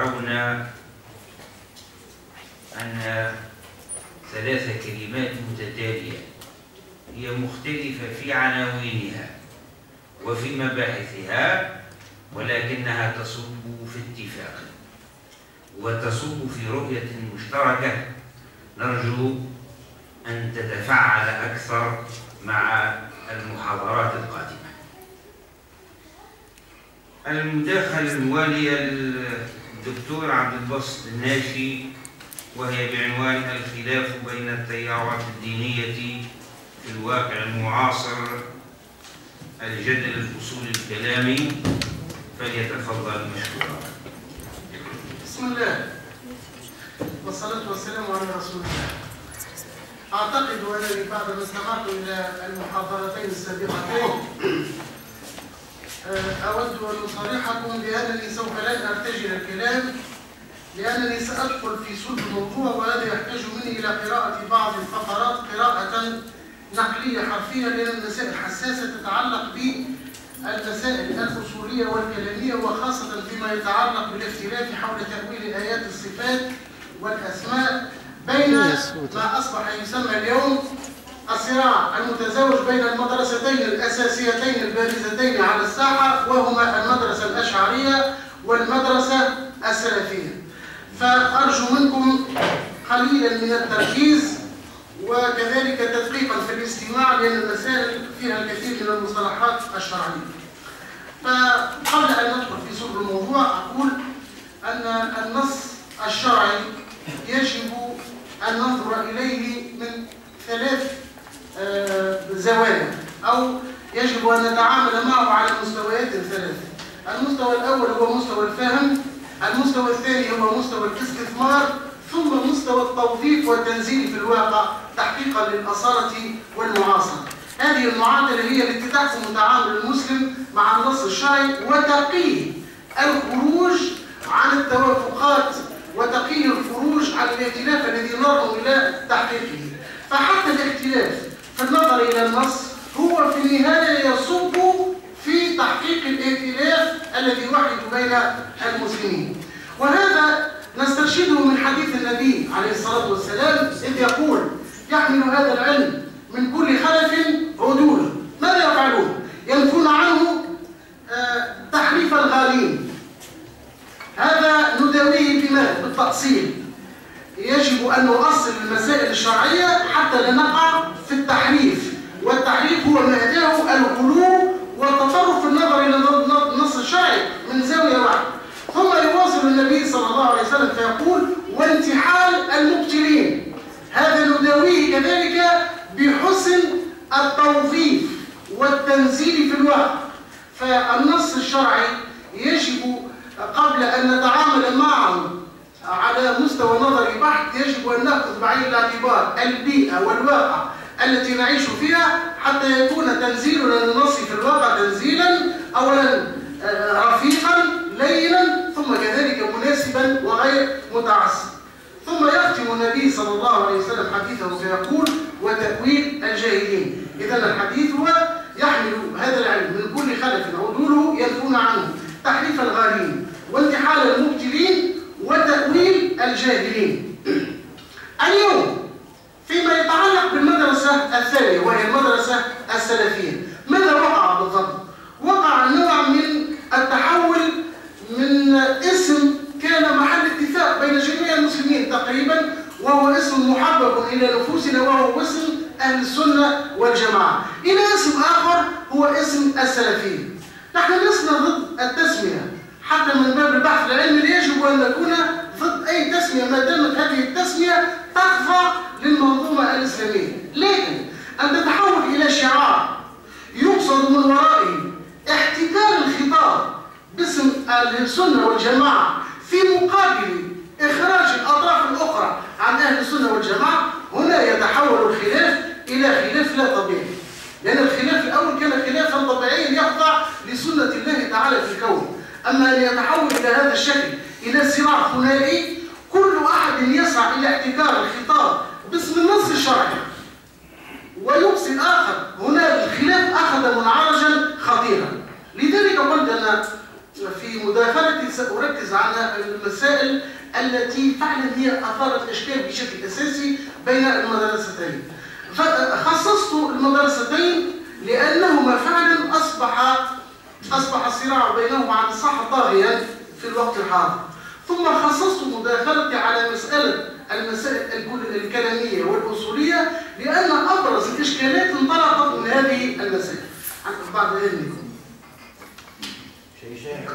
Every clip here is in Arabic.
يرون أن ثلاث كلمات متتالية هي مختلفة في عناوينها وفي مباحثها ولكنها تصب في اتفاق وتصب في رؤية مشتركة. نرجو أن تتفعل أكثر مع المحاضرات القادمة. المداخلة الموالية للدكتور عبد الباسط الناشي وهي بعنوان الخلاف بين التيارات الدينية في الواقع المعاصر الجدل الأصولي الكلامي فليتفضل مشكورا. بسم الله. والصلاة والسلام على رسول الله. أعتقد أنني بعد ما استمعت إلى المحاضرتين السابقتين أود أن أصارحكم بأنني سوف لن أرتجل الكلام لأنني سأدخل في صلب الموضوع وهذا يحتاج مني إلى قراءة بعض الفقرات قراءة نقلية حرفية لأن المسائل حساسة تتعلق بالمسائل الأصولية والكلامية وخاصة فيما يتعلق بالاختلاف حول تأويل آيات الصفات والأسماء بين ما أصبح يسمى اليوم الصراع المتزوج بين المدرستين الأساسيتين البارزتين على الساحة وهما المدرسة الأشعرية والمدرسة السلفية. فأرجو منكم قليلا من التركيز وكذلك تدقيقا في الاستماع لأن المسائل فيها الكثير من المصطلحات الشرعية. فقبل أن ندخل في صلب الموضوع أقول أن النص الشرعي يجب أن ننظر إليه من ثلاث زوايا أو يجب أن نتعامل معه على مستويات ثلاثة المستوى الأول هو مستوى الفهم المستوى الثاني هو مستوى الاستثمار ثم مستوى التوظيف والتنزيل في الواقع تحقيقا للأصالة والمعاصرة. هذه المعادلة هي التي تحكم تعامل المسلم مع النص الشرعي وتقيه الخروج عن التوافقات وتقيه الخروج عن الاختلاف الذي نرغب إلى تحقيقه. فحتى الاختلاف النظر إلى النص هو في النهاية يصب في تحقيق الائتلاف الذي يوحد بين المسلمين. وهذا نسترشده من حديث النبي عليه الصلاة والسلام إذ يقول يحمل هذا العلم من كل خلف عدول. ماذا يفعلون؟ ينفون عنه آه تحريف الغالين. هذا نداويه بما بالتأصيل. يجب أن نؤصل المسائل الشرعية حتى لا نقع في التحريف. والتحريف هو مهداه الغلو والتطرف في النظر إلى النص الشرعي من زاوية واحدة. ثم يواصل النبي صلى الله عليه وسلم فيقول وانتحال المبتلين هذا نداويه كذلك بحسن التوظيف والتنزيل في الواقع فالنص الشرعي يجب قبل أن نتعامل معه على مستوى نظري بحت يجب أن نأخذ بعين الاعتبار البيئة والواقع التي نعيش فيها حتى يكون تنزيلنا للنص في الواقع تنزيلا أولا رفيقا لينا ثم كذلك مناسبا وغير متعصب. ثم يختم النبي صلى الله عليه وسلم حديثه فيقول وتأويل الجاهلين. إذا الحديث هو يحمل هذا العلم من كل خلف عدوله ينفون عنه. تحريف الغالين وانتحال المبتلين وتأويل الجاهلين. اليوم فيما يتعلق بالمدرسة الثانية وهي المدرسة السلفية ماذا وقع بالضبط؟ وقع نوع من التحول من اسم كان محل اتفاق بين جميع المسلمين تقريبا وهو اسم محبب إلى نفوسنا وهو اسم أهل السنة والجماعة. إلى اسم آخر هو اسم السلفية. نحن لسنا ضد التسمية. حتى من باب البحث العلمي يجب أن نكون ضد أي تسمية ما دامت هذه التسمية تخضع للمنظومة الإسلامية. لكن أن تتحول إلى شعار يقصد من ورائه احتكار الخطاب باسم أهل السنة والجماعة في مقابل إخراج الأطراف الأخرى عن أهل السنة والجماعة هنا يتحول الخلاف إلى خلاف لا طبيعي. لأن الخلاف الأول كان خلافا طبيعيا يخضع لسنة الله تعالى في الكون. أما أن يتحول إلى هذا الشكل إلى صراع ثنائي كل أحد يسعى إلى احتكار الخطاب باسم النص الشرعي. ويقصي الآخر هنا الخلاف أخذ منعرجا خطيرا. لذلك قلت أن في مداخلتي سأركز على المسائل التي فعلا هي أثارت إشكال بشكل أساسي بين المدرستين. خصصت المدرستين لأنهما فعلا أصبح أصبح الصراع بينهما عن الصحة طاغيا في الوقت الحاضر. ثم خصصت مداخلتي على مسألة المسائل الكلامية والأصولية لأن أبرز الإشكالات انطلقت من هذه المسائل. بعد إذنكم شيء شيء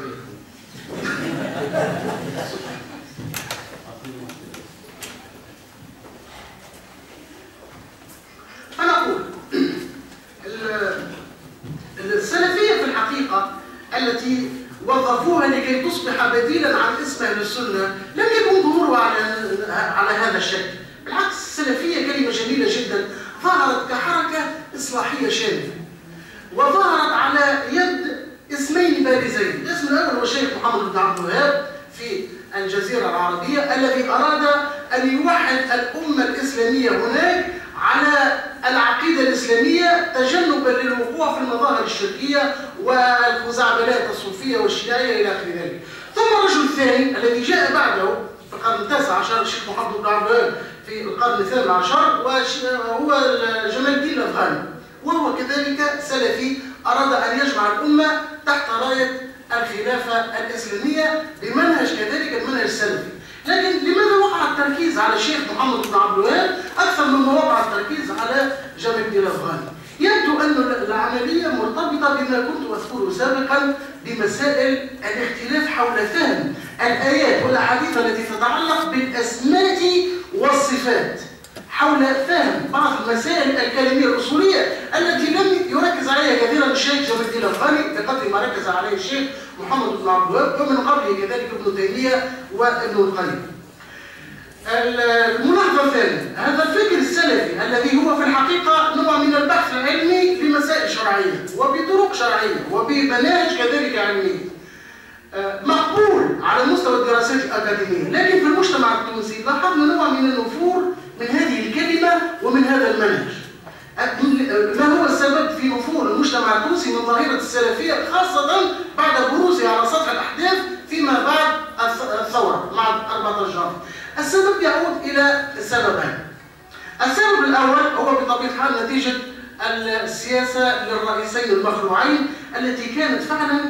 فنقول السلفية في الحقيقة التي وظفوها لكي تصبح بديلا عن اسم أهل السنة لم يكن ظهورها على على هذا الشكل. بالعكس السلفية كلمة جميلة جدا. ظهرت كحركة إصلاحية شاملة. وظهرت على يد اسمين بارزين. الاسم الأول هو الشيخ محمد بن عبد الوهاب في الجزيرة العربية الذي أراد أن يوحد الأمة الإسلامية هناك على العقيدة الإسلامية تجنبا للوقوع في المظاهر الشركية والخزعبلات الصوفية والشيعية إلى آخر ذلك. ثم الرجل الثاني الذي جاء بعده في القرن التاسع عشر الشيخ محمد بن عبد في القرن الثامن عشر وهو جمال الدين الأفغاني. وهو كذلك سلفي أراد أن يجمع الأمة تحت راية الخلافة الإسلامية بمنهج كذلك المنهج السلفي. لكن لماذا وقع التركيز على الشيخ محمد بن عبد الوهاب أكثر مما وقع التركيز على جمال الدين الأفغاني؟ يبدو أن العملية مرتبطة بما كنت أذكره سابقا بمسائل الاختلاف حول فهم الآيات والأحاديث التي تتعلق بالأسماء والصفات. حول فهم بعض المسائل الكلاميه الأصولية التي لم يركز عليها كثيرا الشيخ جمال الدين الافغاني بقدر ما ركز عليه الشيخ محمد بن عبد الوهاب ومن قبله كذلك ابن تيمية وابن القيم. الملاحظه الثانية هذا الفكر السلفي الذي هو في الحقيقة نوع من البحث العلمي بمسائل شرعية وبطرق شرعية وبمناهج كذلك علمية. مقبول على مستوى الدراسات الأكاديمية، لكن في المجتمع التونسي لاحظنا نوع من النفور من هذه الكلمة ومن هذا المنهج. ما هو السبب في نفور المجتمع التونسي من ظاهرة السلفية خاصة بعد بروزها على سطح الأحداث فيما بعد الثورة مع 14 السبب يعود إلى سببين السبب الأول هو بطبيعة الحال نتيجة السياسة للرئيسين المخلوعين التي كانت فعلا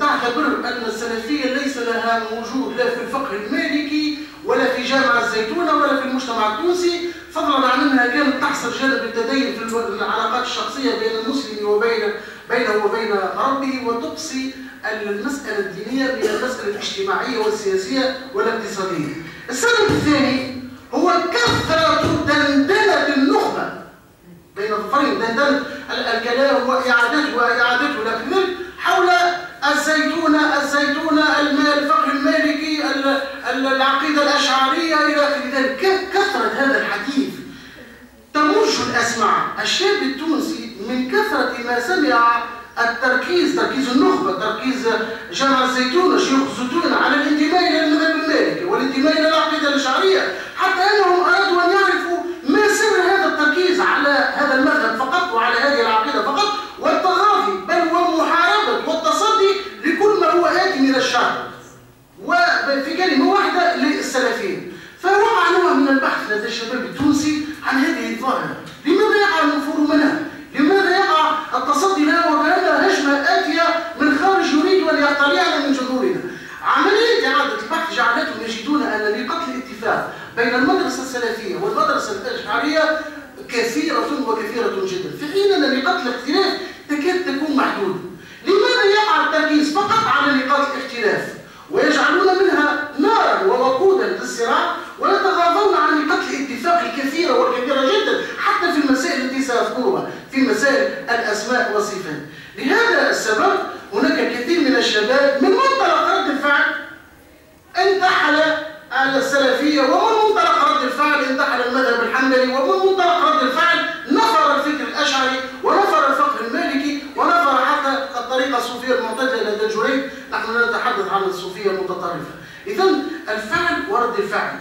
تعتبر أن السلفية ليس لها وجود لا في الفقه المالكي ولا في جامعة الزيتونة ولا في المجتمع التونسي فضلا عن أنها كانت تحصر جانب التدين في العلاقات الشخصية بين المسلم وبين بينه وبين ربه وتقصي المسألة الدينية من المسألة الاجتماعية والسياسية والاقتصادية. السبب الثاني هو كثرة دندنة النخبه بين الطرفين دندنة الكلام وإعادته وإعادته. إلى حول الزيتونه المال الفقه المالكي العقيدة الأشعرية إلى اخر ذلك كثرة هذا الحديث تمج الأسماع. الشاب التونسي من كثرة ما سمع التركيز تركيز النخبة تركيز جامع الزيتون شيوخ الزيتون على الانتماء إلى المذهب المالكي والانتماء إلى العقيدة الاشعريه حتى أنهم أرادوا أن يعرفوا ما سر هذا التركيز على هذا المذهب فقط وعلى هذه العقيدة فقط والتغاضي بل ومحاربه والتصدي لكل ما هو آتي من الشر وفي كلمة واحدة للسلفيين. فوقع نوع من البحث لدى الشباب التونسي عن هذه الظاهرة. لماذا يقع النفور منها؟ لماذا يقع التصدي لها وكانها هجمه اتيه من خارج يريد أن يقتلعنا من جذورنا؟ عملية إعادة البحث جعلتهم يجدون أن نقاط الاتفاق بين المدرسة السلفية والمدرسة الأشعرية كثيرة وكثيرة جدا. في حين ان نقاط الاختلاف تكاد تكون محدوده لماذا يقع التركيز فقط على نقاط الاختلاف ويجعلون منها نارا ووقودا للصراع ويتغاضون عن نقاط الاتفاق الكثيره والكثيره جدا حتى في المسائل التي ساذكرها في مسائل الاسماء والصفات لهذا السبب هناك الكثير من الشباب من منطلق رد الفعل انتحل على السلفيه ومن منطلق رد الفعل انتحل المذهب الحنبلي ومن منطلق رد الفعل نفر الفكر الاشعري ونفر الفقه المالكي ونفر حتى الطريقة الصوفيه المعتدله لدى جريج نحن لا نتحدث عن الصوفيه المتطرفه اذا الفعل ورد الفعل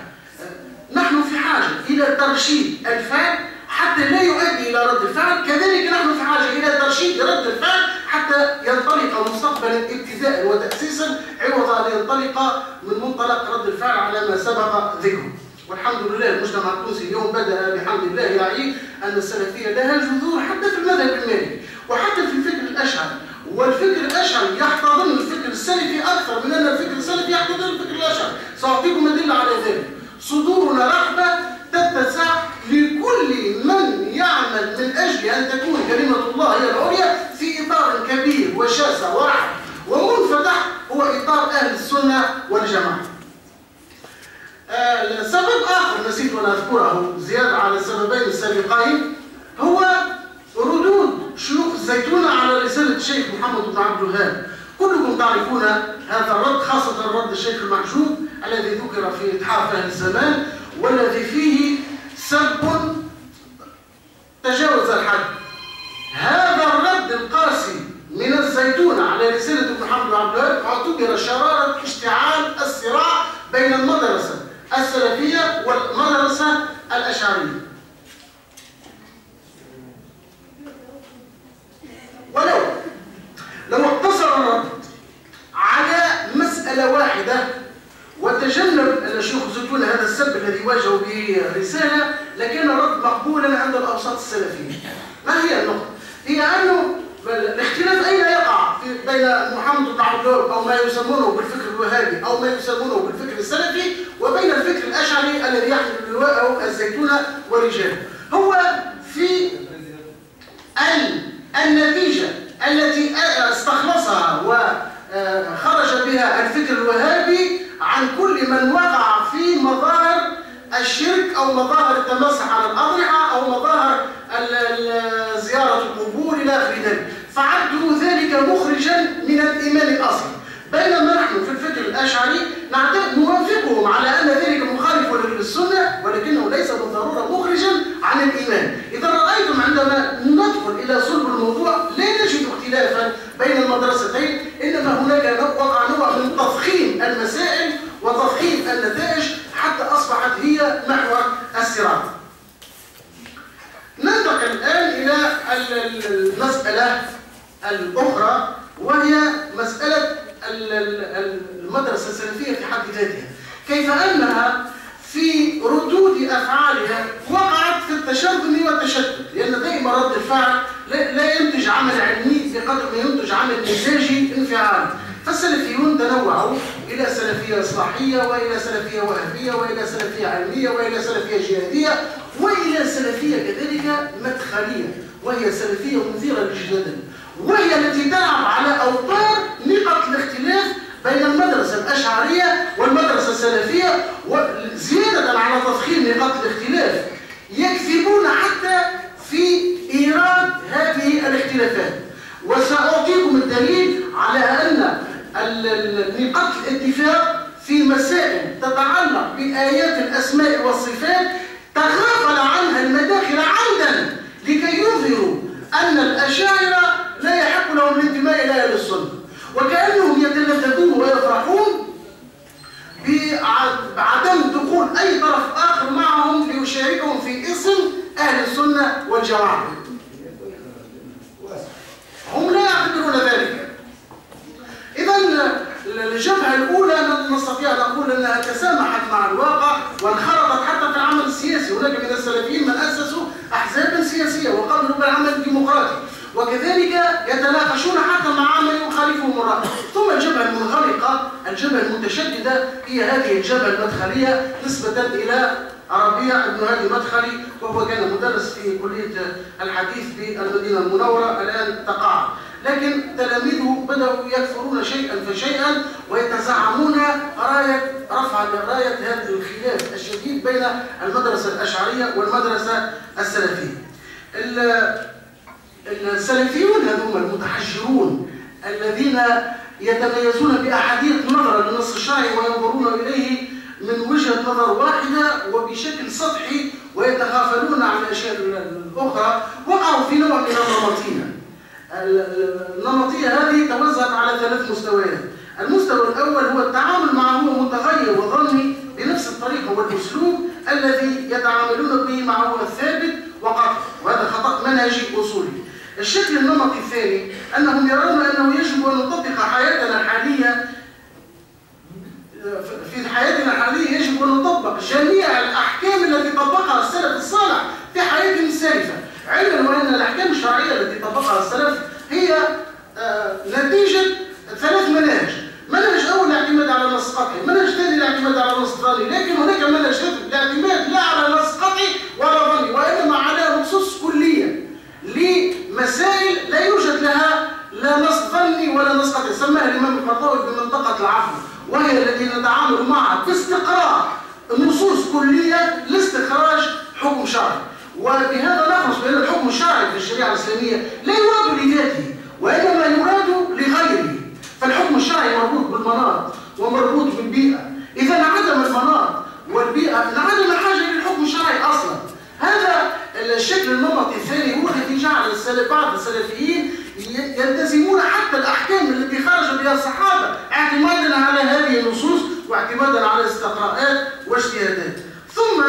نحن في حاجة إلى ترشيد الفعل حتى لا يؤدي إلى رد الفعل كذلك نحن في حاجة إلى ترشيد رد الفعل حتى ينطلق مستقبلا ابتداء وتأسيسا عوض أن ينطلق من منطلق رد الفعل على ما سبق ذكره والحمد لله المجتمع التونسي اليوم بدأ بحمد الله يعي أن السلفية لها جذور حتى في المذهب المالي وحتى في الفكر الأشعري والفكر الأشعري يحتضن الفكر السلفي أكثر من أن الفكر السلفي يحتضن الفكر الأشعري سأعطيكم أدلة على ذلك صدورنا رحبة تتسع لكل من يعمل من أجل أن تكون كلمة الله هي العليا في إطار كبير وشاسع ورحب ومنفتح هو إطار أهل السنة والجماعة آه، سبب آخر نسيت أن أذكره زيادة على السببين السابقين هو ردود شيوخ الزيتونة على رسالة الشيخ محمد بن عبد الوهاب. كلكم تعرفون هذا الرد خاصة رد الشيخ المحجوب الذي ذكر في إتحاف أهل الزمان والذي فيه سب تجاوز الحد. هذا الرد القاسي من الزيتونة على رسالة محمد بن عبد الوهاب اعتبر شرارة اشتعال الصراع بين المدرسة السلفية والمدرسة الأشعرية. ولو لو اقتصر الرد على مسألة واحدة وتجنب الشيوخ الزيتون هذا السب الذي واجهوا به رسالة لكان الرد مقبولا عند الأوساط السلفية ما هي النقطة؟ هي أنه الاختلاف أين يقع بين محمد عبد أو ما يسمونه بالفكر الوهابي أو ما يسمونه بالفكر السلفي وبين الفكر الأشعري الذي يحمل لواءه الزيتونة ورجاله هو في النتيجة التي استخلصها وخرج بها الفكر الوهابي عن كل من وقع في مظاهر الشرك أو مظاهر التمسح على الأضرحة أو مظاهر زيارة القبور إلى آخر ذلك فعدوا ذلك مخرجا من الإيمان الأصلي. بينما نحن في الفكر الأشعري نوافقهم على أن ذلك مخالف للسنة ولكنه ليس بالضرورة مخرجا عن الإيمان. إذا رأيتم عندما ندخل إلى صلب الموضوع لا نجد اختلافا بين المدرستين إنما هناك وقع نوع من تضخيم المسائل وتضخيم النتائج حتى أصبحت هي محور الصراع ننتقل الآن إلى المسألة الأخرى وهي مسألة المدرسة السلفية في حد ذاتها كيف أنها في ردود أفعالها وقعت في التشرذم والتشتت لأن دائما رد الفعل لا ينتج عمل علمي بقدر ما ينتج عمل مزاجي انفعالي فالسلفيون تنوعوا إلى سلفية إصلاحية وإلى سلفية وهابية وإلى سلفية علمية وإلى سلفية جهادية وإلى سلفية كذلك مدخلية وهي سلفية مثيرة للجدل وهي التي تلعب على أوتار نقط الاختلاف بين المدرسة الأشعرية والمدرسة السلفية وزيادة على تضخيم نقاط الاختلاف يكذبون حتى في إيراد هذه الاختلافات وسأعطيكم الدليل على أن نقاط الاتفاق في مسائل تتعلق بآيات الأسماء والصفات تغافل عنها المداخل عمدا لكي يظهروا أن الأشاعرة لا يحق لهم الانتماء إلى أهل السنة وكأنهم يتلذذون ويفرحون بعدم دخول أي طرف آخر معهم ليشاركهم في اسم أهل السنة والجماعة هم لا يعتبرون ذلك إذا الجبهة الأولى نستطيع أن نقول أنها تسامحت مع الواقع وانخرطت حتى في العمل السياسي هناك من السلفيين من أسسوا أحزابا سياسية وقبلوا بالعمل الديمقراطي وكذلك يتناقشون حتى مع من يخالفهم الرأي ثم الجبهة المنغلقة الجبهة المتشددة هي هذه الجبهة المدخلية نسبة إلى ربيع بن هادي مدخلي وهو كان مدرس في كلية الحديث بالمدينة المنورة الآن تقاعد لكن تلاميذه بدأوا يكفرون شيئا فشيئا ويتزعمون راية رفع راية هذا الخلاف الشديد بين المدرسة الأشعرية والمدرسة السلفية. السلفيون هذوما المتحجرون الذين يتميزون بأحاديث نظرة للنص الشرعي وينظرون إليه من وجهة نظر واحدة وبشكل سطحي ويتغافلون عن الأشياء الأخرى وقعوا في نوع من النمطية النمطية هذه توزعت على ثلاث مستويات. المستوى الأول هو التعامل مع هو متغير وظني بنفس الطريقة والأسلوب الذي يتعاملون به مع هو الثابت وقط وهذا خطأ منهجي أصولي. الشكل النمطي الثاني أنهم يرون أنه يجب أن نطبق حياتنا الحالية في حياتنا الحالية يجب أن نطبق جميع الأحكام التي طبقها السلف الصالح في حياتهم السالفة. علما وأن الأحكام الشرعية التي طبقها السلف هي آه، نتيجة ثلاث مناهج. منهج أول الاعتماد على النص قطعي منهج ثاني الاعتماد على النص ظني لكن هناك منهج ثالث الاعتماد لا على نص قطعي ولا ظني وإنما على نصوص كلية لمسائل لا يوجد لها لا نص ظني ولا نص قطعي سماها الإمام القرطاوي بمنطقة العفو وهي التي نتعامل معها باستقراء نصوص كلية لاستخراج حكم شرعي وبهذا نخلص بأن الحكم الشرعي في الشريعة الإسلامية لا يراد لذاته وإنما يراد لغيره فالحكم الشرعي مربوط بالمناط ومربوط بالبيئة إذا انعدم المناط والبيئة انعدم الحاجة للحكم الشرعي أصلا هذا الشكل النمطي الثاني هو الذي جعل السلف بعض السلفيين يلتزمون حتى الأحكام التي خرج بها الصحابة اعتمادا على هذه النصوص واعتمادا على استقراءات واجتهادات ثم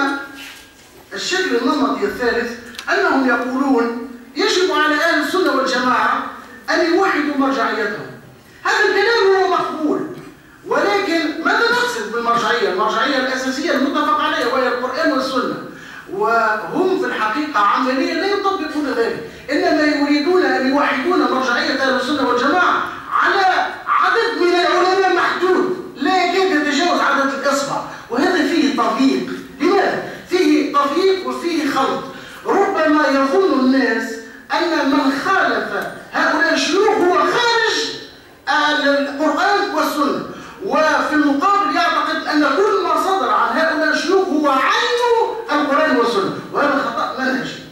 الشكل النمطي الثالث أنهم يقولون يجب على أهل السنة والجماعة أن يوحدوا مرجعيتهم هذا الكلام هو مقبول ولكن ماذا نقصد بالمرجعية؟ المرجعية الأساسية المتفق عليها وهي القرآن والسنة وهم في الحقيقة عمليا لا يطبقون ذلك إنما يريدون أن يوحدون مرجعية أهل السنة والجماعة على عدد من العلماء محدود لا يكاد يتجاوز عدد الإصبع وهذا فيه تضييق لماذا؟ فيه تضييق وفيه خلط ربما يظن الناس أن من خالف هؤلاء الشيوخ هو خارج القرآن والسنة وفي المقابل يعتقد أن كل ما صدر عن هؤلاء الشيوخ هو عين القرآن والسنة وهذا خطأ منهجي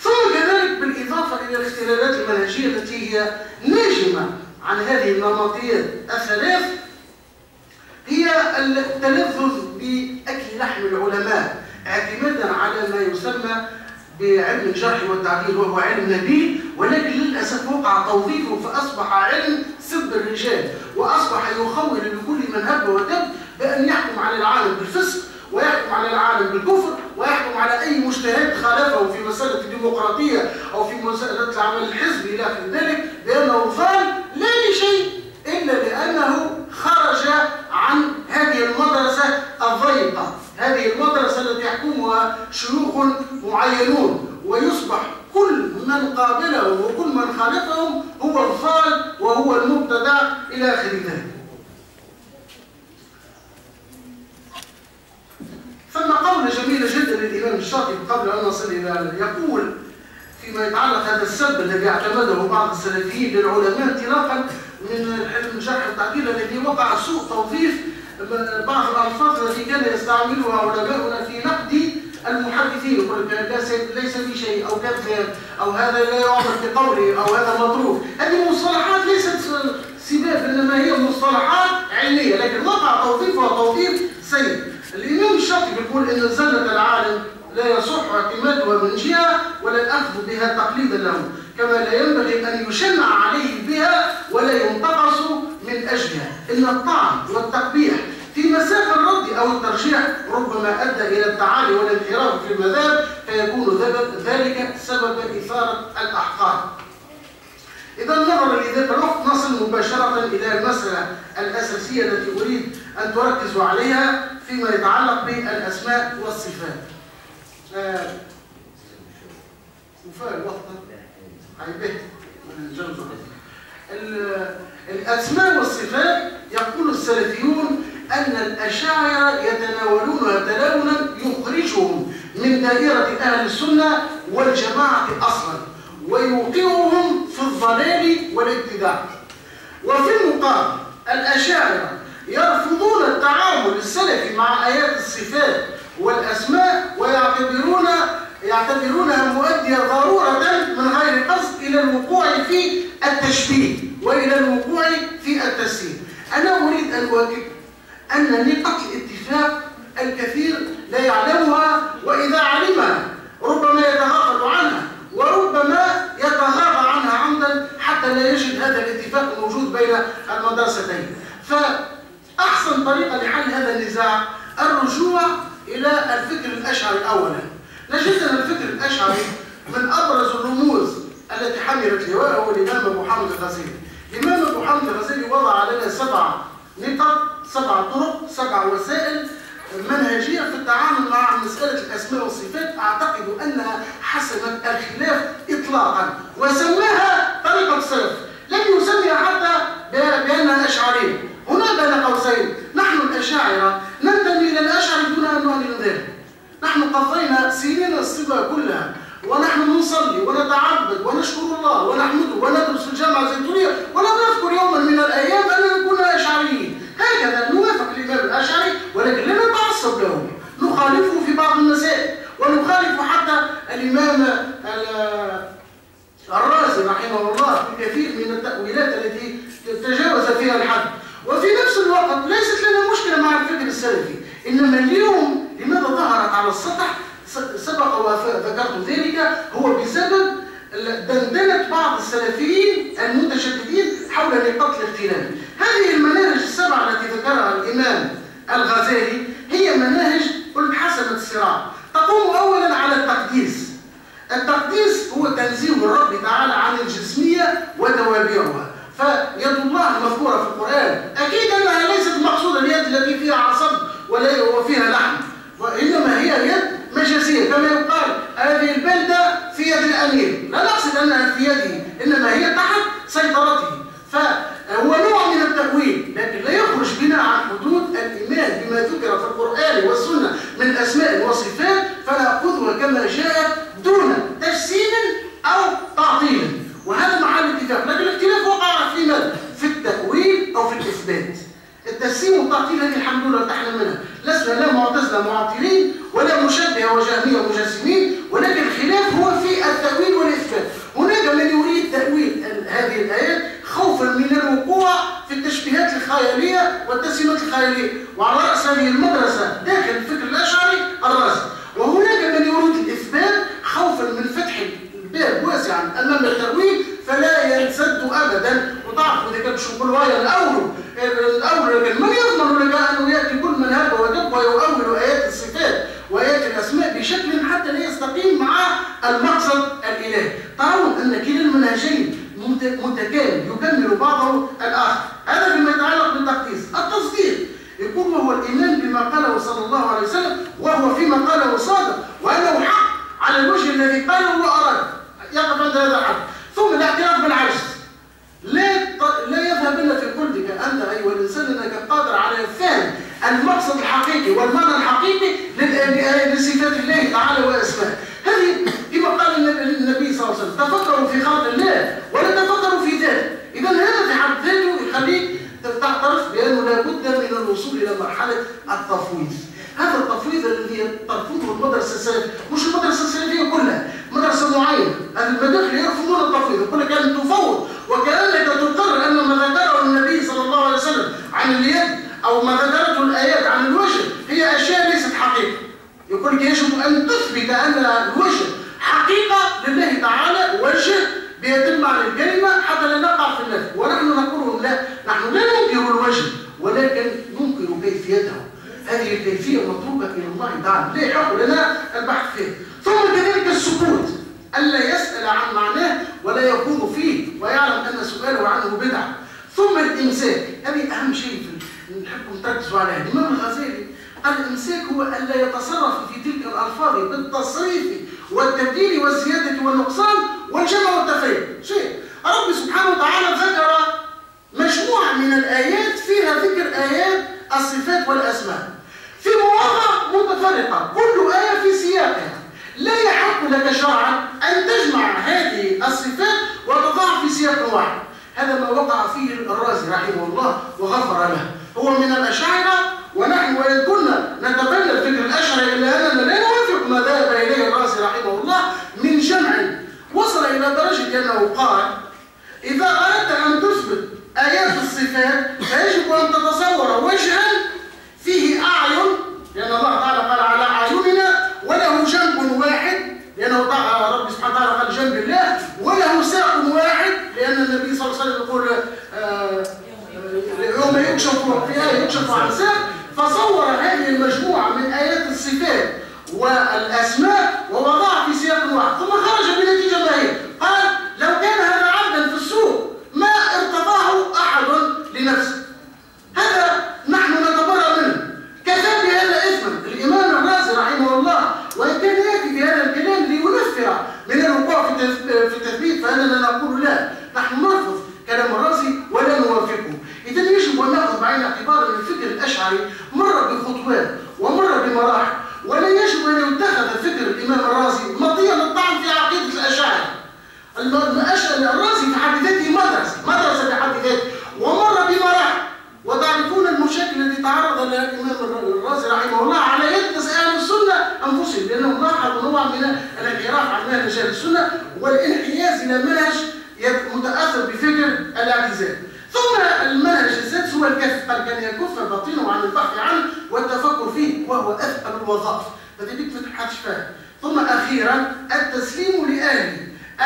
ثم كذلك بالإضافة إلى الاختلالات المنهجية التي هي ناجمة عن النمطيات الثلاث هي التلذذ بأكل لحم العلماء اعتمادا على ما يسمى بعلم الجرح والتعديل وهو علم نبيل ولكن للأسف وقع توظيفه فأصبح علم سب الرجال وأصبح يخول لكل من هب ودب بأن يحكم على العالم بالفسق ويحكم على العالم بالكفر ويحكم على أي مجتهد خالفه في مسألة الديمقراطية أو في مسألة العمل الحزبي إلى آخر ذلك بأنه ظالم لا لشيء. إلا لأنه خرج عن هذه المدرسة الضيقة. هذه المدرسة التي يحكمها شيوخ معينون ويصبح كل من قابلهم وكل من خالفهم هو الضال وهو المبتدع إلى آخر ذلك. ثم قولة جميلة جدا للإمام الشاطبي قبل أن نصل إلى يقول فيما يتعلق هذا السب الذي اعتمده بعض السلفيين للعلماء انطلاقا من حلم الجرح التعديل الذي وقع سوء توظيف بعض الألفاظ التي كان يستعملها علماؤنا في نقد المحدثين يقول ليس في شيء أو كذاب أو هذا لا يعبر بقوله أو هذا مطروف هذه مصطلحات ليست سباب إنما هي مصطلحات علمية لكن وقع توظيفها توظيف سيء. الإمام الشاطبي يقول إن زلة العالم لا يصح اعتمادها من جهة ولا الأخذ بها تقليدا له. كما لا ينبغي أن يشنع عليه بها ولا ينتقص من أجلها. إن الطعن والتقبيح في مسافة الرد أو الترجيح ربما أدى إلى التعالي والانحراف في المذاهب فيكون ذلك سبب إثارة الأحقاد إذا نظرا لذلك الوقت نصل مباشرة إلى المسألة الأساسية التي أريد أن تركزوا عليها فيما يتعلق بالأسماء والصفات. آه وفاء الوقت الأسماء والصفات يقول السلفيون أن الأشاعرة يتناولونها تناولا يخرجهم من دائرة أهل السنة والجماعة أصلا ويوقعهم في الضلال والابتداع. وفي المقابل الأشاعرة يرفضون التعامل السلفي مع آيات الصفات والأسماء ويعتبرون يعتبرونها مؤدية ضرورة من غير قصد إلى الوقوع في التشبيه وإلى الوقوع في التسليم أنا أريد أن أؤكد أن نقاط الاتفاق الكثير لا يعلمها وإذا علمها ربما يتغافل عنها وربما يتغاضى عنها عمدا حتى لا يجد هذا الاتفاق الموجود بين المدرستين. فأحسن طريقة لحل هذا النزاع الرجوع إلى الفكر الأشعري أولا. نجد أن الفكر الأشعري من أبرز الرموز التي حملت لواءه هو الإمام أبو حامد الغزالي. الإمام أبو حامد الغزالي وضع لنا سبع نقط سبع طرق سبع وسائل منهجية في التعامل مع مسألة الأسماء والصفات. أعتقد أنها حسمت الخلاف إطلاقا وسماها طريقة السلف لم يسميها حتى بأنها أشعرية. هنا بين قوسين. نحن الأشاعرة ننتمي إلى الأشعر دون أن نعلن ذلك. نحن قضينا سنين الصبا كلها ونحن نصلي ونتعبد ونشكر الله ونحمده وندرس في الجامعة الزيتونية ولم نذكر يوما من الأيام أننا كنا أشعريين. هكذا نوافق الإمام الأشعري ولكن لا نتعصب له نخالفه في بعض المسائل ونخالف حتى الإمام الرازي رحمه الله في كثير من التأويلات التي تجاوز فيها الحد. وفي نفس الوقت ليست لنا مشكلة مع الفكر السلفي. إنما اليوم لماذا ظهرت على السطح؟ سبق وذكرت ذلك هو بسبب دندنة بعض السلفيين المتشددين حول نقاط الاختلاف هذه المناهج السبعة التي ذكرها الإمام الغزالي هي مناهج قلت حسب الصراع. تقوم أولا على التقديس. التقديس هو تنزيه الرب تعالى عن الجسمية وتوابعها فيد الله المذكورة في القرآن. أكيد أنها ليست المقصودة اليد التي فيها عصب. وفيها لحم. وإنما هي يد مجازية كما يقال هذه البلدة في يد الأمير. لا نقصد أنها في يده إنما هي تحت سيطرته. فهو نوع من التأويل لكن لا يخرج بنا عن حدود الإيمان بما ذكر في القرآن والسنة من أسماء وصفات فنأخذها كما جاءت دون تجسيم أو تعطيل وهذا محل اتفاق لكن الاختلاف وقع في ماذا؟ في التأويل أو في الإثبات التجسيم والتعطيل هذه الحمد لله ارتحنا منها لسنا لا معتزلة معطلين ولا مشبهة وجهمية مجسمين ولكن الخلاف هو في التأويل والإثبات. هناك من يريد تأويل هذه الآيات خوفا من الوقوع في التشبيهات الخيالية والتسميات الخيالية. وعلى رأس هذه المدرسة داخل الفكر الأشعري الرازي وهناك من يريد الإثبات خوفا من فتح الباب واسعا أمام التأويل فلا ينسد ابدا. وتعرفوا كانت شو وايا الأول الأول من يضمن لك انه يأتي كل من هذا ودب ويؤول آيات الصفات وآيات الأسماء بشكل حتى لا يستقيم مع المقصد الالهي ترون أن كلا المنهجين متكامل يكمل بعضه الآخر. هذا فيما يتعلق بالتقديس. التصديق. يكون وهو الإيمان بما قاله صلى الله عليه وسلم وهو فيما قاله صادق وأنه حق على الوجه الذي قاله وأراد. يقف عند هذا الحد ثم الاعتراف بالعجز لا لا يذهب إلا في قلبك انت أيها الإنسان إنك قادر على فهم المقصد الحقيقي والمعنى الحقيقي لصفات الله تعالى واسمائه هذه كما قال النبي صلى الله عليه وسلم تفكروا في خلق الله ولا تفكروا في ذاته اذا هذا في حد ذاته يخليك تعترف بأنه لابد من الوصول إلى مرحلة التفويض. هذا التفويض الذي ترفضه المدرسة السلفيه كلها مدرسه معينه المداخل يرفضون التفويض يقول لك ان تفوض وكانك تقر ان ما ذكره النبي صلى الله عليه وسلم عن اليد أو ما ذكرته الايات عن الوجه هي اشياء ليست حقيقه يقول لك يجب ان تثبت ان الوجه حقيقه لله تعالى وجه بيتم معنى الكلمة حتى لا نقع في النفي ونحن نقول لا نحن لا ننكر الوجه ولكن ننكر كيفيته هذه الكيفية مطلوبة إلى الله تعالى لا يحق لنا البحث فيه ثم كذلك السكوت ألا يسأل عن معناه ولا يخوض فيه ويعلم أن سؤاله عنه بدعة ثم الإمساك هذه أهم شيء نحب تركزوا عليها الإمام الغزالي قال الإمساك هو ألا يتصرف في تلك الألفاظ بالتصريف والتبديل والزيادة والنقصان والجمع والتفريق شيء رب سبحانه وتعالى ذكر مجموعة من الآيات فيها ذكر آيات الصفات والأسماء في مواضع متفرقة كل آية في سياقها لا يحق لك شرعا أن تجمع هذه الصفات وتضعها في سياق واحد هذا ما وقع فيه الرازي رحمه الله وغفر له هو من الأشاعرة ونحن وإن كنا نتبنى الفكر الأشعري إلا أننا لا نوافق ما ذهب إليه الرازي رحمه الله من جمع وصل درجة أنه قال إذا أردت أن تثبت آيات الصفات فيجب أن تتصور وجها فيه أعين لأن الله تعالى قال على أعيننا وله جنب واحد لأنه رب سبحانه وتعالى قال جنب الله وله ساق واحد لأن النبي صلى الله عليه وسلم يقول آه يوم يكشف في آية يكشف عن ساق فصور هذه المجموعة من آيات الصفات والأسماء ووضعها في سياق واحد ثم خرج بنتيجة ظهير قال لو كان هذا عبدا في السوق ما ارتضاه أحد لنفسه. هذا نحن نتبرأ منه. كذب هذا إثما الإمام الرازي رحمه الله وإن كان يأتي بهذا الكلام لينفر من الوقوع في التثبيت فأنا لا نقول لا نحن نرفض كلام الرازي ولا نوافقه. إذا يجب أن نأخذ بعين الاعتبار أن الفكر الأشعري مر بخطوات ومر بمراحل. ولا يجب أن يتخذ فكر الإمام الرازي مطية للطعن في عقيدة الأشاعرة. الرازي في حد ذاته مدرسة مدرسة في حد ذاته ومر بمراحل وتعرفون المشاكل التي تعرض لها الإمام الرازي رحمه الله على يد أهل السنة أنفسهم لأنهم لاحظوا نوع من الانحراف عن منهج أهل السنة والانحياز إلى منهج متأثر بفكر الاعتزال. ثم المنهج السادس هو الكف قال كان يكف باطنه عن البحث عنه والتفكر فيه وهو أثقل الوظائف. هذه بيك ما حدش فاهم ثم أخيرا التسليم لأهله.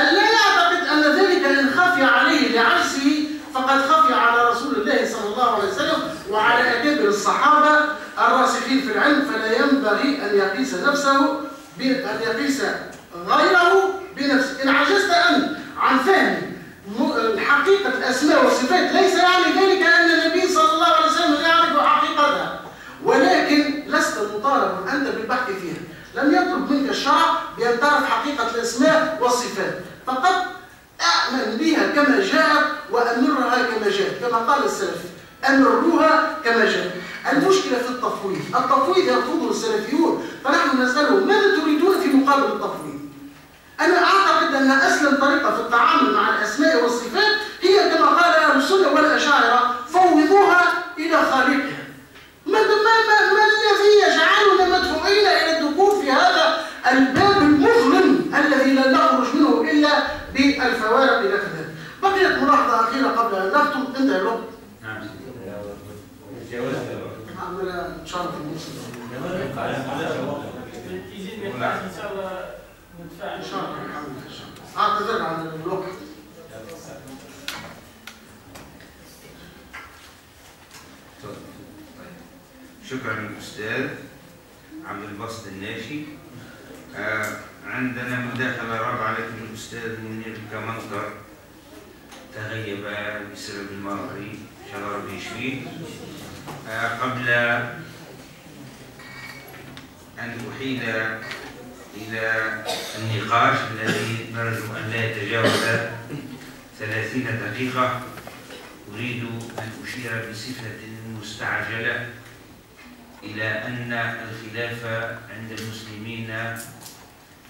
أن لا يعتقد أن ذلك إن خفي عليه لعجزه فقد خفي على رسول الله صلى الله عليه وسلم وعلى أكابر الصحابة الراسخين في العلم. فلا ينبغي أن يقيس نفسه أن يقيس غيره بنفسه. إن عجزت أنت عن فهم حقيقة الأسماء والصفات. ليس يعني ذلك أن النبي صلى الله عليه وسلم يعرف حقيقتها. ولكن لست مطالبا أنت بالبحث فيها. لم يطلب منك الشرع بأن تعرف حقيقة الأسماء والصفات. فقط أعمل بها كما جاءت وأمرها كما جاءت. كما قال السلف أمروها كما جاءت. المشكلة في التفويض. التفويض يرفضه السلفيون. فنحن نسألهم ماذا تريدون في مقابل التفويض؟ أنا أعتقد أن أسلم طريقة في التعامل مع الأسماء والصفات هي كما قال أهل السنة والأشاعرة فوضوها إلى خالقها. ما, ما, ما, ما الذي يجعلنا مدفوعين إلى الدخول في هذا الباب المظلم الذي لا نخرج منه إلا بالفوارق إلى كذلك بقيت ملاحظة أخيرة قبل أن نختم. انتهى الوقت. نعم. عمل إن شاء الله. في ان شاء الله الحمد لله إن شاء الله أعتذر عن الوقت شكرا للأستاذ عبد الباسط الناشي. آه عندنا مداخلة رابعة لكن الأستاذ منير كمنطر تغيب بسبب المرض إن شاء الله ربي يشفيه آه قبل أن أحيل إلى النقاش الذي نرجو أن لا يتجاوز ثلاثين دقيقة. أريد أن أشير بصفة مستعجلة إلى أن الخلاف عند المسلمين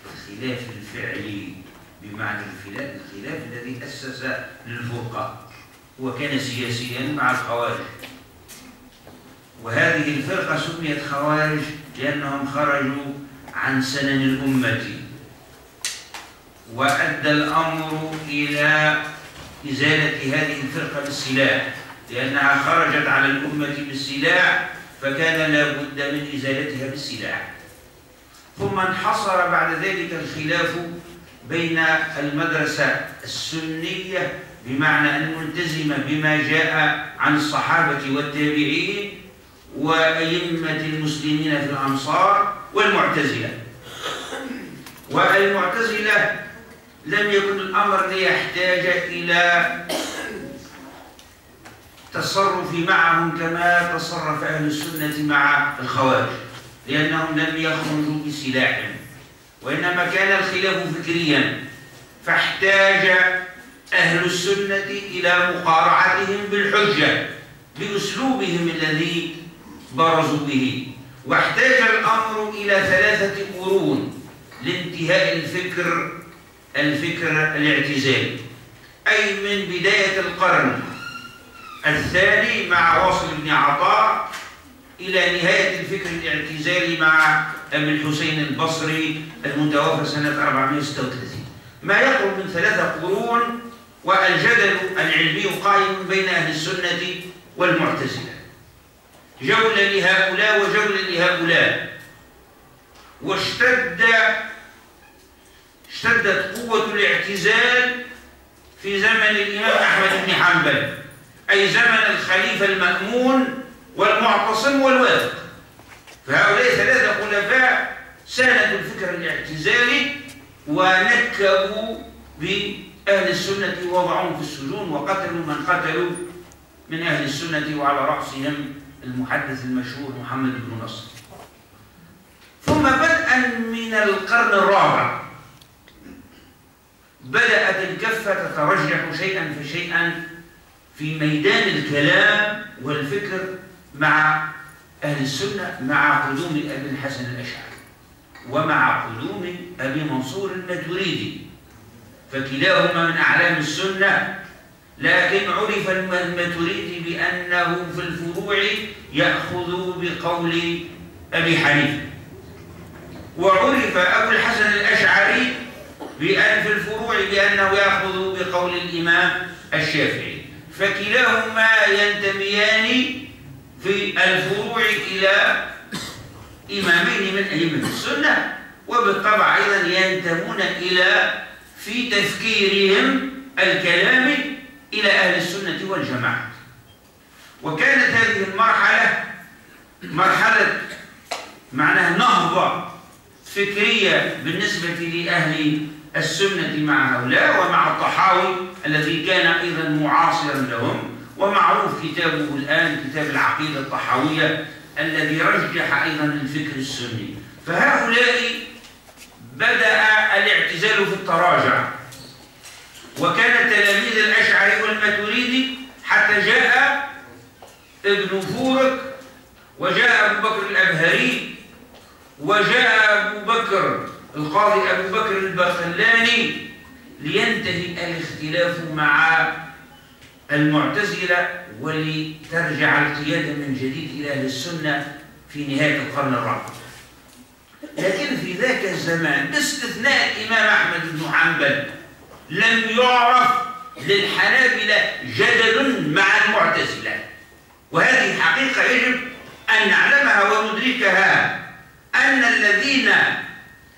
الخلاف الفعلي بمعنى الخلاف الخلاف الذي أسس للفرقة وكان سياسيا مع الخوارج. وهذه الفرقة سميت خوارج لأنهم خرجوا عن سنن الأمة. وأدى الأمر إلى إزالة هذه الفرقة بالسلاح. لأنها خرجت على الأمة بالسلاح فكان لا بد من إزالتها بالسلاح. ثم انحصر بعد ذلك الخلاف بين المدرسة السنية بمعنى الملتزمة بما جاء عن الصحابة والتابعين وأئمة المسلمين في الأمصار والمعتزلة. والمعتزلة لم يكن الأمر ليحتاج إلى تصرف معهم كما تصرف أهل السنة مع الخوارج لأنهم لم يخرجوا بسلاح وإنما كان الخلاف فكريا. فاحتاج أهل السنة إلى مقارعتهم بالحجة بأسلوبهم الذي برزوا به واحتاج الأمر إلى ثلاثة قرون لانتهاء الفكر الفكر الاعتزالي أي من بداية القرن الثاني مع واصل بن عطاء إلى نهاية الفكر الاعتزالي مع أبي الحسين البصري المتوفى سنة 436 ما يقرب من ثلاثة قرون والجدل العلمي قائم بين أهل السنة والمعتزلة. جولة لهؤلاء وجولة لهؤلاء واشتد اشتدت قوة الاعتزال في زمن الإمام أحمد بن حنبل أي زمن الخليفة المأمون والمعتصم والواثق فهؤلاء ثلاثة خلفاء ساندوا الفكر الاعتزالي ونكبوا بأهل السنة ووضعوهم في السجون وقتلوا من قتلوا من أهل السنة وعلى رأسهم المحدث المشهور محمد بن نصر. ثم بدءا من القرن الرابع بدأت الكفة تترجح شيئا فشيئا في ميدان الكلام والفكر مع أهل السنة مع قدوم أبي الحسن الأشعري ومع قدوم أبي منصور الماتريدي فكلاهما من أعلام السنة لكن عرف الماتريدي بأنه في الفروع يأخذ بقول أبي حنيفة. وعرف أبو الحسن الأشعري بأن في الفروع بأنه يأخذ بقول الإمام الشافعي. فكلاهما ينتميان في الفروع إلى إمامين من أئمة السنة وبالطبع أيضا ينتمون إلى في تفكيرهم الكلام إلى أهل السنة والجماعة. وكانت هذه المرحلة مرحلة معناها نهضة فكرية بالنسبة لأهل السنة مع هؤلاء ومع الطحاوي الذي كان أيضا معاصرا لهم ومعروف كتابه الآن كتاب العقيدة الطحاوية الذي رجح أيضا الفكر السني. فهؤلاء بدأ الاعتزال في التراجع. وكان تلاميذ الأشعري والماتريدي حتى جاء ابن فورك وجاء أبو بكر الأبهري وجاء أبو بكر القاضي أبو بكر البخلاني لينتهي الاختلاف مع المعتزلة ولترجع القيادة من جديد إلى أهل السنة في نهاية القرن الرابع. لكن في ذاك الزمان باستثناء الإمام أحمد بن حنبل لم يعرف للحنابلة جدل مع المعتزلة. وهذه حقيقة يجب أن نعلمها وندركها أن الذين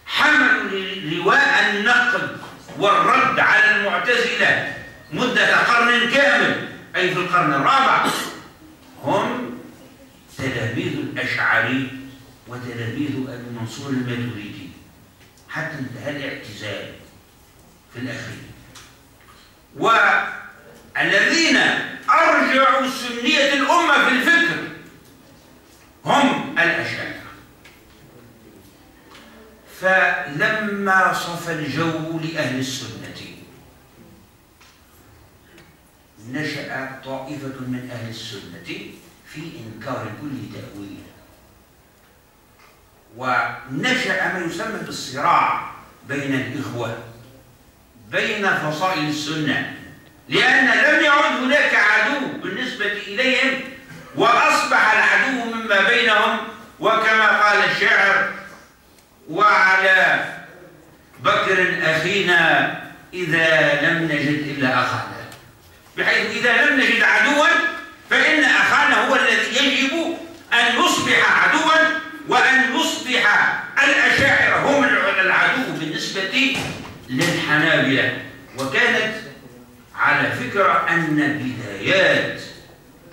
حملوا لواء النقد والرد على المعتزلة مدة قرن كامل أي في القرن الرابع هم تلاميذ الأشعري وتلاميذ أبي منصور الماتريدي حتى انتهى الاعتزال. في الأخير. والذين أرجعوا سنية الأمة في الفكر هم الأشاعرة فلما صفى الجو لأهل السنة نشأ طائفة من أهل السنة في إنكار كل تأويل. ونشأ ما يسمى بالصراع بين الإخوة. بين فصائل السنة. لأن لم يعد هناك عدو بالنسبة إليهم وأصبح العدو مما بينهم وكما قال الشاعر وعلى بكر أخينا إذا لم نجد إلا أخانا. بحيث إذا لم نجد عدوا فإن أخانا هو الذي يجب أن يصبح عدوا وأن يصبح الأشاعرة هم العدو بالنسبة للحنابلة. وكانت على فكرة أن بدايات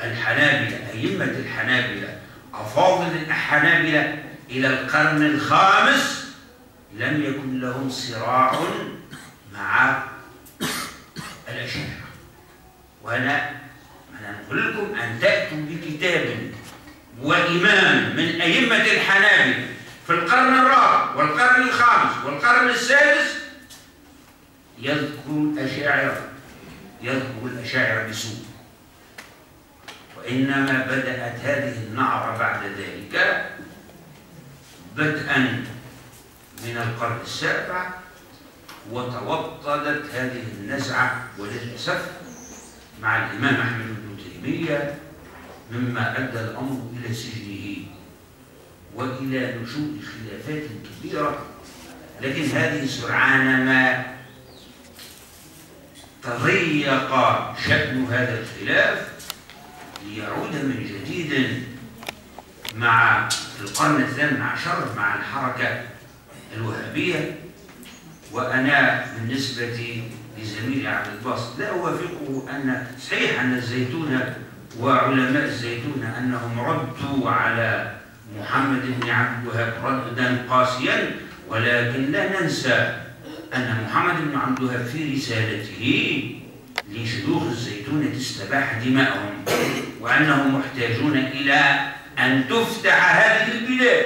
الحنابلة أئمة الحنابلة أفاضل الحنابلة إلى القرن الخامس لم يكن لهم صراع مع الأشاعرة وأنا أنا نقول لكم أن تأتوا بكتاب وإمام من أئمة الحنابلة في القرن الرابع والقرن الخامس والقرن السادس يذكر الأشاعرة يذكر الأشاعرة بسوء. وإنما بدأت هذه النعرة بعد ذلك بدءا من القرن السابع وتوطدت هذه النزعة وللأسف مع الإمام أحمد بن تيمية مما أدى الأمر إلى سجنه وإلى نشوء خلافات كبيرة. لكن هذه سرعان ما تضيق شأن هذا الخلاف ليعود من جديد مع القرن الثامن عشر مع الحركة الوهابية. وأنا بالنسبة لزميلي عبد الباسط لا أوافقه أن صحيح أن الزيتون وعلماء الزيتون أنهم ردوا على محمد بن عبد الوهاب ردا قاسيا ولكن لا ننسى أن محمد بن عبد الوهاب في رسالته لشيوخ الزيتونة استباح دماءهم وأنهم محتاجون إلى أن تفتح هذه البلاد.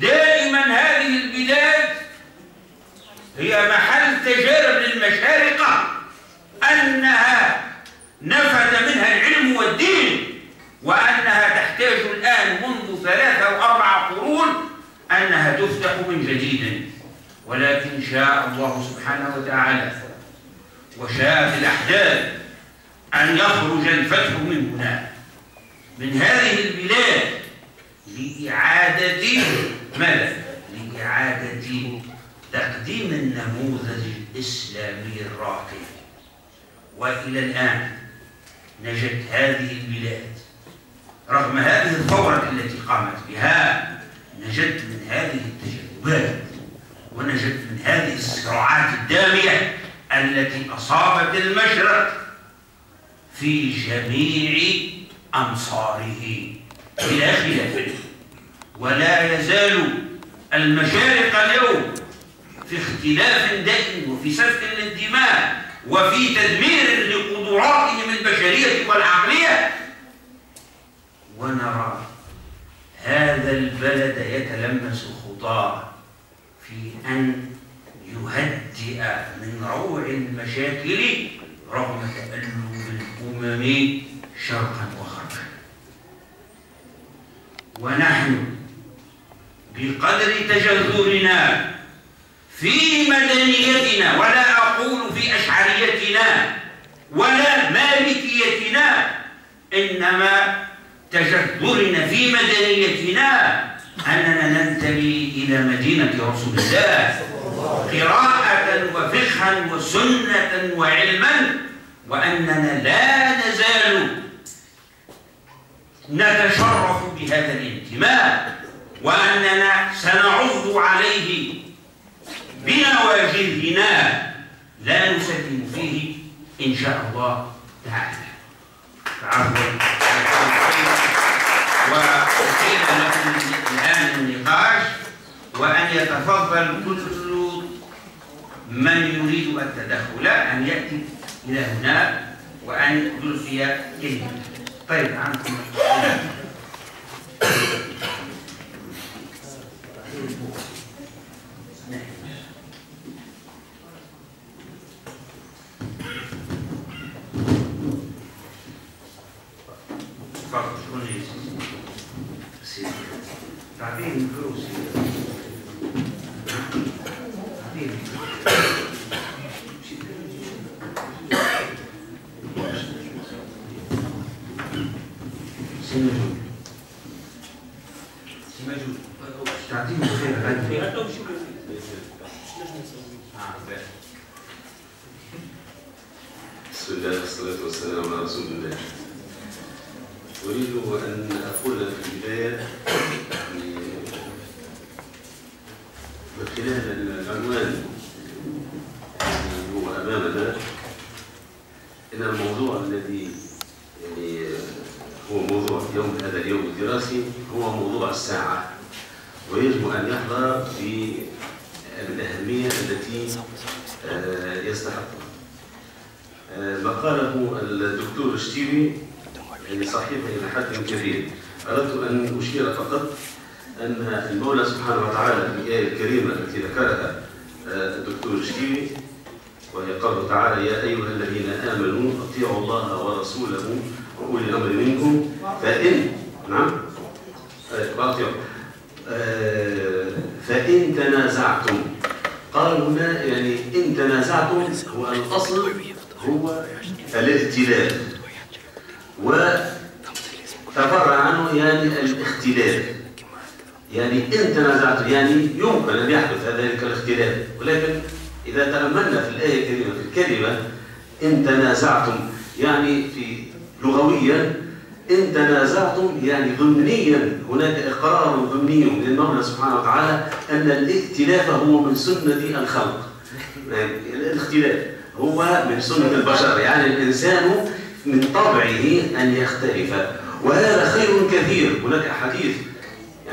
دائما هذه البلاد هي محل تجارب للمشارقة أنها نفذ منها العلم والدين وأنها تحتاج الآن منذ ثلاثة أو أربع قرون أنها تفتح من جديد. ولكن شاء الله سبحانه وتعالى وشاءت الأحداث أن يخرج الفتح من هنا من هذه البلاد لإعادة ماذا؟ لإعادة تقديم النموذج الإسلامي الراقي وإلى الآن نجت هذه البلاد رغم هذه الثورة التي قامت بها نجت من هذه التجربات ونجت من هذه الصراعات الدامية التي أصابت المشرق في جميع أمصاره. بلا خلاف ولا يزال المشارق اليوم في اختلاف دائم وفي سفك للدماء وفي تدمير لقدراتهم البشرية والعقلية. ونرى هذا البلد يتلمس خطاه في أن يهدئ من روع المشاكل رغم تألم الأمم شرقا وغربا. ونحن بقدر تجذرنا في مدنيتنا ولا أقول في أشعريتنا ولا مالكيتنا إنما تجذرنا في مدنيتنا أننا ننتمي إلى مدينة رسول الله. قراءة وفقها وسنة وعلما وأننا لا نزال نتشرف بهذا الانتماء وأننا سنعض عليه بنواجذنا لا نسلم فيه إن شاء الله تعالى. عفوا. وأحيل لكم الآن النقاش وأن يتفضل كل من يريد التدخل أن يأتي إلى هنا وأن يلقي كلمة. طيب عنكم تفضل. تعطيني الفلوس تعطيني سمجود سمجود تعطيني خير غير بسم الله والصلاة والسلام على رسول الله. أريد أن أقول في البداية يعني من خلال العنوان. هو أمامنا إن الموضوع الذي يعني هو موضوع يوم هذا اليوم الدراسي هو موضوع الساعة ويجب أن يحظى بالأهمية التي آه، يستحقها آه، ما قاله الدكتور الشتيبي يعني صحيح إلى حد كبير. أردت أن أشير فقط أن المولى سبحانه وتعالى في الآية الكريمة التي ذكرها آه، الدكتور الشتيبي وهي قوله تعالى يا أيها الذين آمنوا أطيعوا الله ورسوله وأولي الأمر منكم فإن نعم. وأطيعوا آه، فإن تنازعتم. قال هنا يعني إن تنازعتم هو الأصل هو الائتلاف وتفرع عنه يعني الاختلاف يعني إن تنازعتم يعني يمكن أن يحدث ذلك الاختلاف ولكن إذا تأملنا في الآية الكريمة في الكلمة إن تنازعتم يعني في لغويا إن تنازعتم يعني ضمنيا هناك إقرار ضمني من المولى سبحانه وتعالى أن الائتلاف هو من سنة الخلق. يعني الاختلاف هو من سنة البشر يعني الإنسان من طبعه أن يختلف. وهذا خير كثير. هناك أحاديث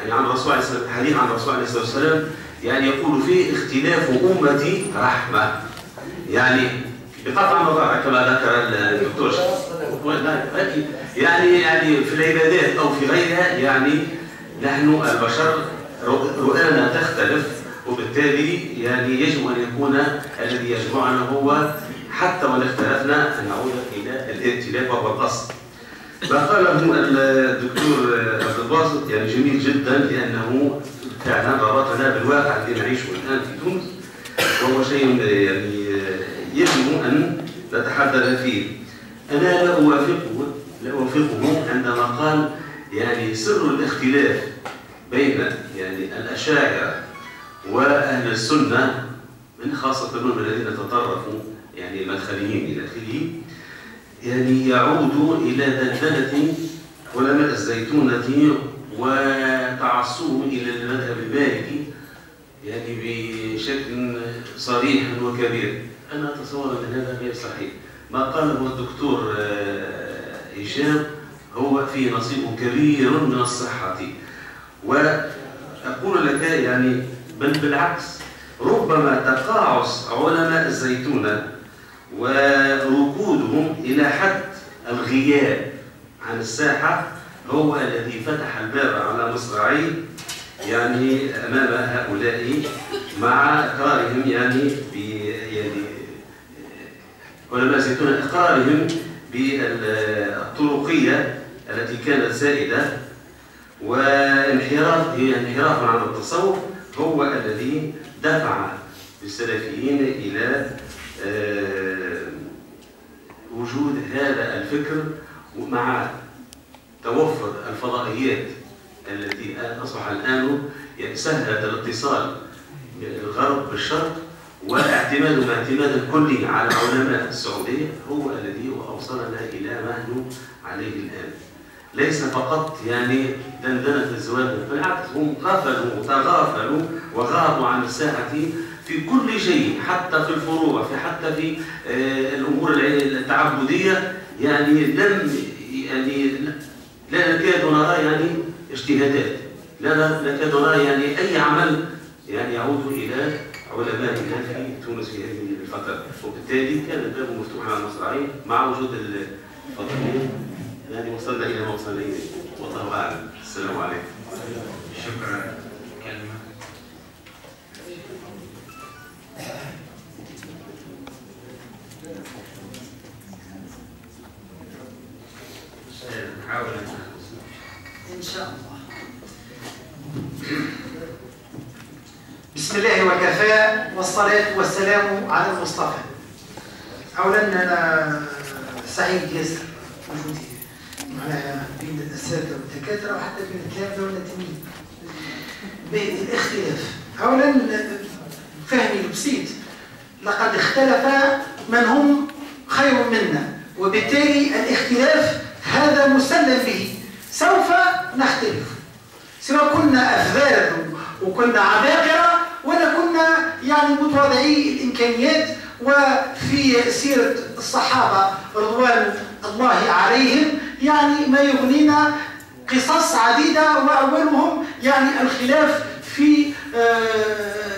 يعني عن عليه الصلاة والسلام حديث عن الرسول عليه الصلاة والسلام يعني يقول فيه اختلاف أمتي رحمة. يعني بقطع النظر كما ذكر الدكتور يعني يعني في العبادات أو في غيرها يعني نحن البشر رؤانا تختلف وبالتالي يعني يجب أن يكون الذي يجمعنا هو حتى وإن اختلفنا أن نعود إلى الائتلاف وهو الأصل. ما قاله الدكتور عبد الباسط يعني جميل جدا لأنه فعلا ربطنا بالواقع الذي نعيشه الآن في تونس وهو شيء يعني يجب أن نتحدث فيه. أنا لا أوافقه لا أوافقه عندما قال يعني سر الاختلاف بين يعني الأشاعرة وأهل السنة من خاصة من الذين تطرفوا يعني المدخليين إلى آخره. يعني يعود إلى دندنة علماء الزيتونة وتعصبهم إلى المذهب المالكي يعني بشكل صريح وكبير. أنا أتصور أن هذا غير صحيح. ما قاله الدكتور آه، هشام هو فيه نصيب كبير من الصحة. وأقول لك يعني بل بالعكس ربما تقاعس علماء الزيتونة وركودهم إلى حد الغياب عن الساحة هو الذي فتح الباب على مصراعي يعني أمام هؤلاء مع إقرارهم يعني ب يعني علماء الزيتونة إقرارهم بالطرقية التي كانت سائدة. وانحراف انحراف عن التصوف هو الذي دفع السلفيين إلى آه، وجود هذا الفكر مع توفر الفضائيات التي أصبح الآن سهلت الاتصال الغرب بالشرق واعتمادهم اعتمادا كلي على علماء السعودية هو الذي أوصلنا إلى ما نحن عليه الآن. ليس فقط يعني دندنة الزواج بالعكس هم غفلوا وتغافلوا وغابوا عن الساحة في كل شيء حتى في الفروع في حتى في آه، الأمور التعبدية يعني لم يعني لا نكاد نرى يعني اجتهادات. لا نكاد نرى يعني أي عمل يعني يعود إلى علمائنا في تونس في هذه الفترة. وبالتالي كان الباب مفتوحا على المصراعي مع وجود الفضائيين يعني وصلنا إلى ما وصلنا إليه. والله أعلم. السلام عليكم. شكرا. كلمة. إن شاء الله. بسم الله وكفى والصلاة والسلام على المصطفى. أولا أنا سعيد ياسر وجودي معناها بين الأساتذة والدكاترة وحتى بين التلامذة والتلاميذ بالاختلاف أولا فهمي البسيط. لقد اختلف من هم خير منا وبالتالي الاختلاف هذا مسلم به. سوف نختلف. سواء كنا أفذاذ وكنا عباقرة ولا كنا يعني متواضعي الإمكانيات وفي سيرة الصحابة رضوان الله عليهم يعني ما يغنينا قصص عديدة وأولهم يعني الخلاف في آه،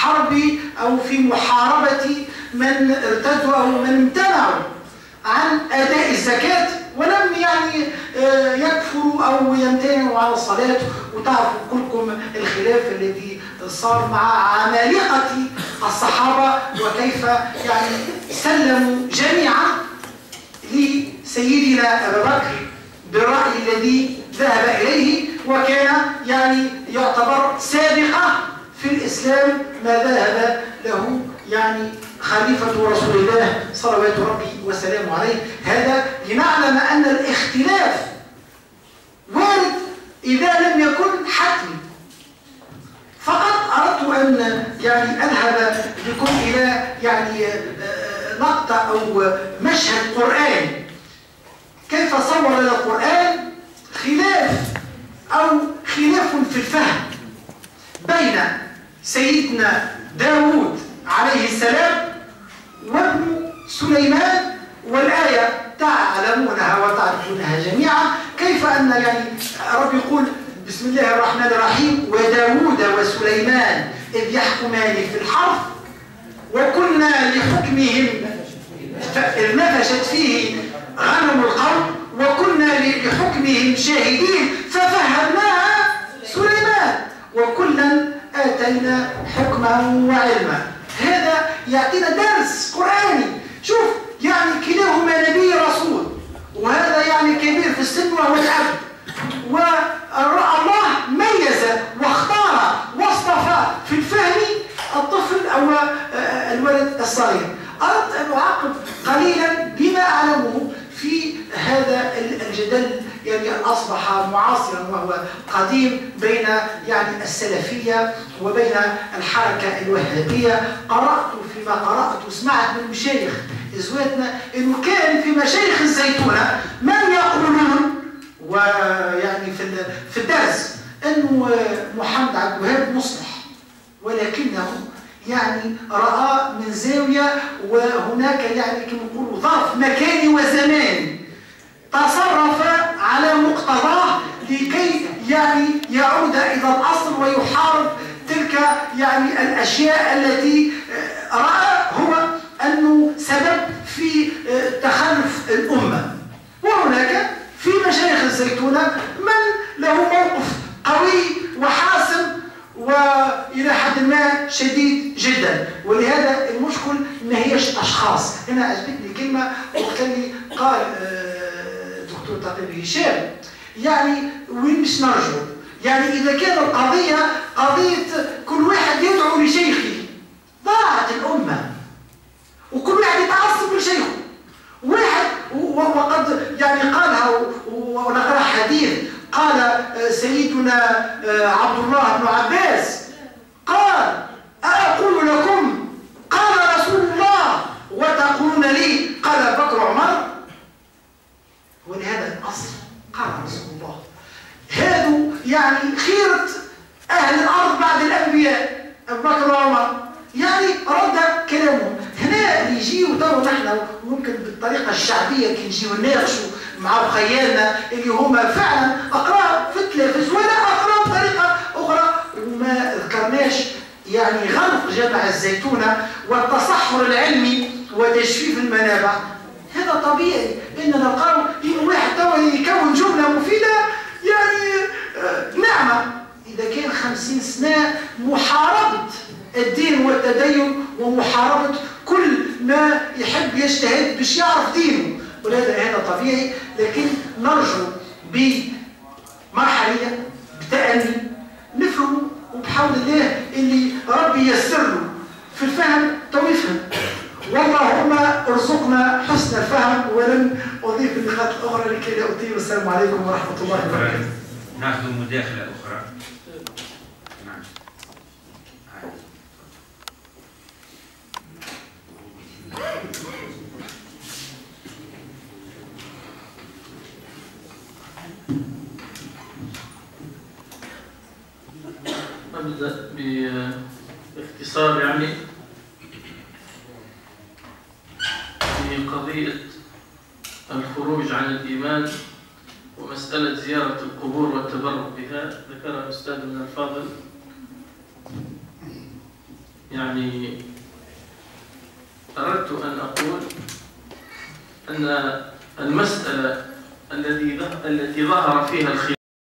حرب أو في محاربة من ارتدوا أو من امتنعوا عن أداء الزكاة ولم يعني آه، يكفروا أو يمتنعوا عن الصلاة. وتعرفوا كلكم الخلاف الذي صار مع عمالقة الصحابة وكيف يعني سلموا جميعا لسيدنا أبا بكر بالرأي الذي ذهب إليه. وكان يعني يعتبر سابقة في الإسلام ما ذهب له يعني خليفة رسول الله صلوات ربي وسلامه عليه. هذا لنعلم أن الاختلاف وارد إذا لم يكن حتمي فقط أردت أن يعني أذهب بكم إلى يعني لقطة أو مشهد قرآني كيف صور لنا القرآن؟ خلاف أو خلاف في الفهم بين سيدنا داود عليه السلام وابن سليمان والآية تعلمونها وتعرفونها جميعا. كيف أن يعني رب يقول بسم الله الرحمن الرحيم وداود وسليمان إذ يحكمان في الحرث وكنا لحكمهم إذ نفشت فيه غنم القوم وكنا لحكمهم شاهدين ففهمناها سليمان. وكلا آتينا حكما وعلما. هذا يعطينا درس قرآني. شوف يعني كلاهما نبي رسول. وهذا يعني كبير في السن وهو العبد. والله ميز واختار واصطفى في الفهم الطفل أو الولد الصغير. أردت أن أعقب قليلا بما أعلمه. في هذا الجدل يعني أصبح معاصرا وهو قديم بين يعني السلفية وبين الحركة الوهابية. قرأت فيما قرأت وسمعت من مشايخ زواتنا إنه كان في مشايخ الزيتونة من يقولون ويعني في في الدرس إنه محمد عبد الوهاب مصلح ولكنه يعني رأى من زاوية وهناك يعني كما نقول ظرف مكاني وزمان. تصرف على مقتضاه لكي يعني يعود إلى الأصل ويحارب تلك يعني الأشياء التي آه، رأى هو أنه سبب في آه، تخلف الأمة. وهناك في مشايخ الزيتونة من له موقف قوي وحاسم وإلى حد ما شديد جدا. ولهذا المشكل ما هيش أشخاص. هنا عجبتني كلمة وقت اللي قال آه، دكتور تقي هشام. يعني وين مش نرجو؟ يعني إذا كان القضية قضية كل واحد يدعو لشيخه. ضاعت الأمة. وكل واحد يتعصب لشيخه. واحد وقد يعني قالها ونقرأ حديث. قال آه، سيدنا آه، عبد الله بن عباس قال أأقول لكم؟ قال رسول الله وتقولون لي قال بكر عمر ولهذا الأصل قال رسول الله. هذو يعني خيرة أهل الأرض بعد الأنبياء أبو بكر وعمر. يعني رد كلامهم هنا يجيوا تو نحن ممكن بالطريقة الشعبية كي نجيو نناقشوا مع خيالنا اللي هما فعلا جامع الزيتونة والتصحر العلمي وتجفيف المنابع. هذا طبيعي اننا نلقاو إن واحد توا يكون جملة مفيدة يعني آه، نعمة. إذا كان خمسين سنة محاربة الدين والتدين ومحاربة كل ما يحب يجتهد باش يعرف دينه. ولهذا هذا طبيعي لكن نرجو بمرحليه بتأني نفهموا وبحول الله اللي ربي ييسر له في الفهم تو يفهم واللهم ارزقنا حسن الفهم ولن أضيف النقاط الأخرى لكي لا أطيل والسلام عليكم ورحمة الله وبركاته. ناخذ مداخلة أخرى نعم عادي. أبدأ باختصار يعني في قضية الخروج عن الإيمان ومسألة زيارة القبور والتبرك بها ذكرها أستاذنا الفاضل. يعني أردت أن أقول أن المسألة الذي التي ظهر فيها الخلاف